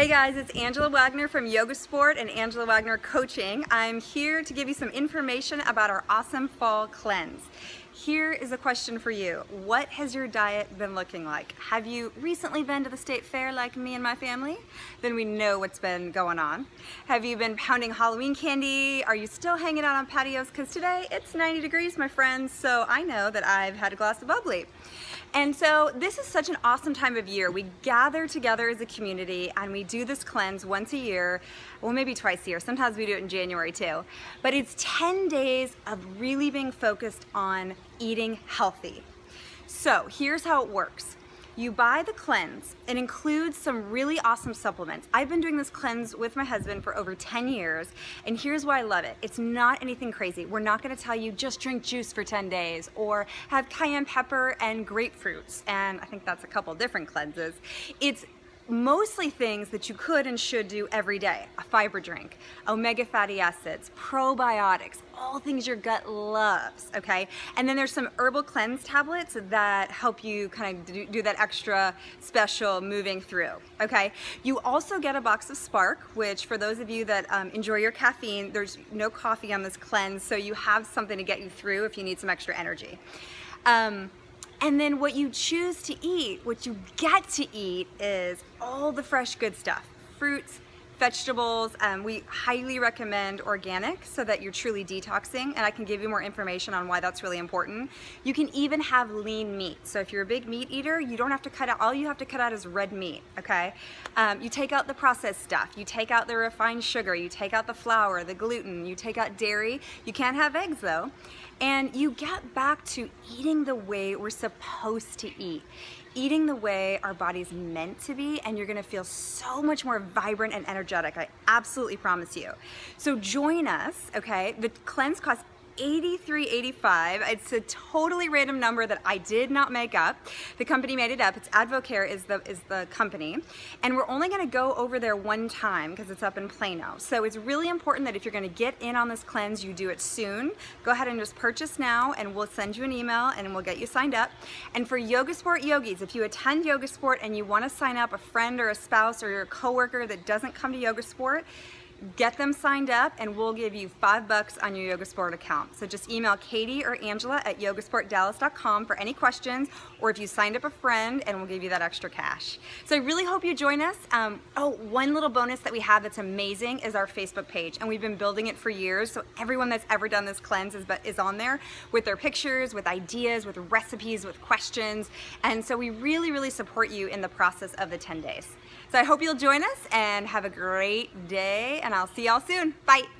Hey guys, it's Angela Wagner from Yoga Sport and Angela Wagner Coaching. I'm here to give you some information about our awesome fall cleanse. Here is a question for you. What has your diet been looking like? Have you recently been to the state fair like me and my family? Then we know what's been going on. Have you been pounding Halloween candy? Are you still hanging out on patios? Because today it's 90 degrees, my friends, so I know that I've had a glass of bubbly. And so this is such an awesome time of year. We gather together as a community and we do this cleanse once a year, well maybe twice a year. Sometimes we do it in January too. But it's 10 days of really being focused on eating healthy. So here's how it works. You buy the cleanse. It includes some really awesome supplements. I've been doing this cleanse with my husband for over 10 years, and here's why I love it. It's not anything crazy. We're not gonna tell you just drink juice for 10 days or have cayenne pepper and grapefruits, and I think that's a couple different cleanses. It's mostly things that you could and should do every day. A fiber drink, omega fatty acids, probiotics, all things your gut loves, okay? And then there's some herbal cleanse tablets that help you kind of do, that extra special moving through, okay? You also get a box of Spark, which for those of you that um, enjoy your caffeine, there's no coffee on this cleanse, so you have something to get you through if you need some extra energy. Um, and then what you choose to eat, what you get to eat is all the fresh good stuff. Fruits, vegetables. Um, we highly recommend organic so that you're truly detoxing and I can give you more information on why that's really important. You can even have lean meat. So if you're a big meat eater, you don't have to cut out, all you have to cut out is red meat, okay? Um, you take out the processed stuff, you take out the refined sugar, you take out the flour, the gluten, you take out dairy. You can't have eggs though. And you get back to eating the way we're supposed to eat eating the way our body's meant to be and you're gonna feel so much more vibrant and energetic. I absolutely promise you. So join us, okay? The cleanse costs 8385. It's a totally random number that I did not make up. The company made it up. It's Advocare is the is the company. And we're only going to go over there one time because it's up in Plano. So it's really important that if you're going to get in on this cleanse, you do it soon. Go ahead and just purchase now and we'll send you an email and we'll get you signed up. And for Yoga Sport Yogis, if you attend Yoga Sport and you want to sign up a friend or a spouse or your coworker that doesn't come to Yoga Sport, get them signed up and we'll give you five bucks on your Yoga Sport account. So just email Katie or Angela at yogasportdallas.com for any questions or if you signed up a friend and we'll give you that extra cash. So I really hope you join us. Um, oh, one little bonus that we have that's amazing is our Facebook page and we've been building it for years. So everyone that's ever done this cleanse is, is on there with their pictures, with ideas, with recipes, with questions. And so we really, really support you in the process of the 10 days. So I hope you'll join us and have a great day and I'll see y'all soon. Bye.